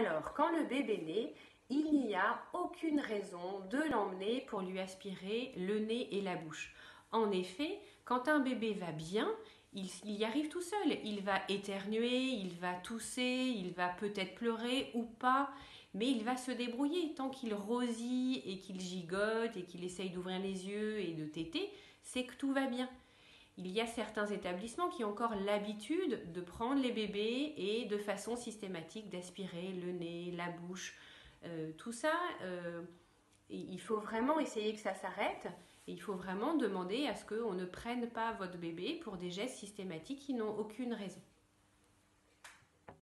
Alors, quand le bébé naît, il n'y a aucune raison de l'emmener pour lui aspirer le nez et la bouche. En effet, quand un bébé va bien, il, y arrive tout seul. Il va éternuer, il va tousser, il va peut-être pleurer ou pas, mais il va se débrouiller. Tant qu'il rosille et qu'il gigote et qu'il essaye d'ouvrir les yeux et de téter, c'est que tout va bien il y a certains établissements qui ont encore l'habitude de prendre les bébés et de façon systématique d'aspirer le nez, la bouche, euh, tout ça. Euh, il faut vraiment essayer que ça s'arrête. Et il faut vraiment demander à ce qu'on ne prenne pas votre bébé pour des gestes systématiques qui n'ont aucune raison.